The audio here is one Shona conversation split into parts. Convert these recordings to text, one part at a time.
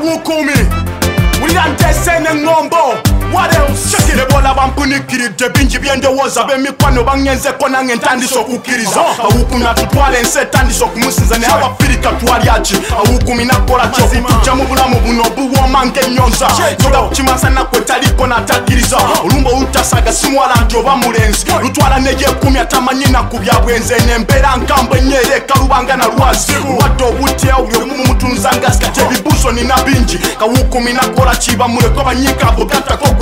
walk on me. We are just sending number. what else check it lebo labampunikiri de binji biende woza be mikwano bangenze kona ngentandiso kukirizo awuku na tutwale nse tandiso kumusinza ne aba filika twaliachi awuku mina kola cho kutucha mubula mubuno buwo manke nyonza toka kuchimasa na kwetali kona tagirizo ulumbo utasaga simwala ndio ba mulenzi lutwala neje kumi atamanyi na kubya bwenze ne mbera nkambo nyere kalubanga na ruazi wato buti au yo mumutunzanga skate bibuso ni na binji kawuku mina kola chiba mure kwa banyika bogata koko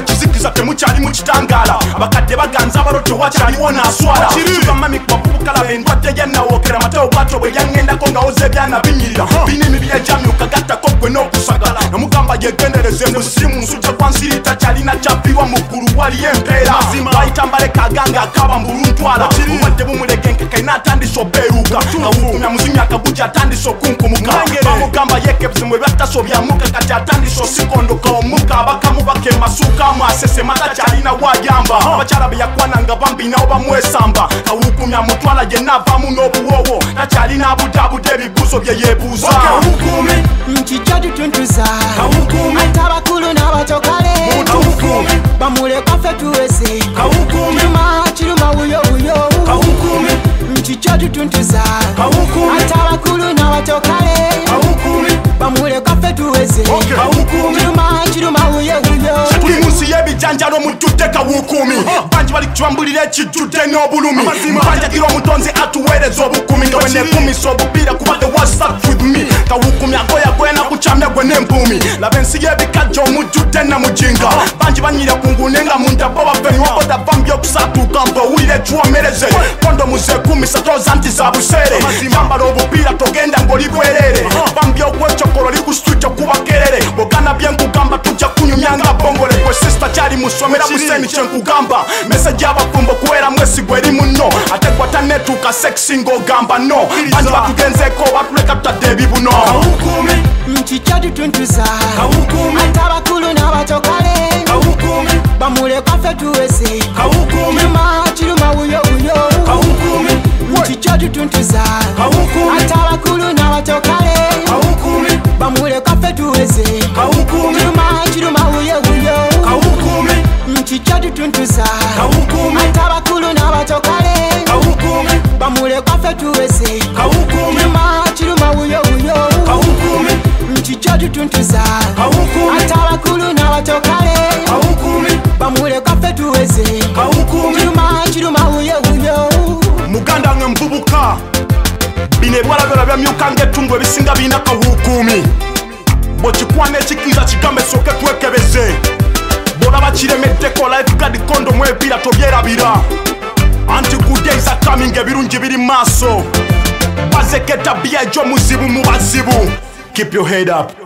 ndicho chizigiza chemuchari muchitangara vakade vaganza varotowa chaiwo naswara chivamba migwapu kukalavendwa teyenaokera mateobato weyangenda kongaozeviana vinyirira vine miviya chami ukagata kogwenokusagala nomugamba yegenderezo musimusu chakwanzirita charina chapiwa muguru wari yempera vaitambarekaganga akava mburuntwara uwadevumulegenkakainata atandise operuka awukumya muzimu akabuja atandise okunkumuka bamugamba yekebuzimwe batasobyamuka kati atandise osikondoka omuka bakamubaka emasuuka mwasesema takyalina wayamba abakyala beyakwananga bambinawo bamwesamba kawukumya mutwala gyenavaamu n'obuwoowo takyalina abudabuda ebiguzo bye yeebuuza nkijja tutuntuza kulimunsi yebijanjalo mujudde kawukumi banji balijambulira ekijudde n'obulumi banjagira omutonzi atuwereza obukumi nga wenekumisa obupiira kubade whatsapp with me kawukumi agoya gwena kucamya gwe n'empumi laba ensi yebikajja omujudde namujinga banji banyira kungune nga mundabo ba ijambo wirecuomereze kondo muzekumisa tozanti za busere yambala obupira togenda ngolibwerere bambya ogwecokolo ligusituco kubakerere bogana byenkugamba tuja kunyumyanga bongole gwe sisita kyali musomera museni kyenkugamba meseji abafumbo kuwera mwesi gweri muno ate gwatanetuuka sekisi ng'ogamba no bangi batugenzeko batuleka tutadde ebibuno nchichadi tuntuza ate abakulu n'abatokale bamulekwa ffe tuweza chetu wese kaukumema chiluma wuyowuyo kaukume mchi chetu tuntuza kaukume ata bakulu na batokale kaukume bamule kafe tuweze kaukume chiluma chiluma wuyowuyo muganda nga mvubuka bine bwalagala bya myuka nga etungu ebisinga biina kawukumi bwekikwana ekikiriza kigambe soke twekebeze bwolaba kiremeddeko lifegard kondo mu ebira tobyerabira anti gudeizak ebiringa ebirungi biri maaso bazeketa byejo muzibu mu bazibu keep your head up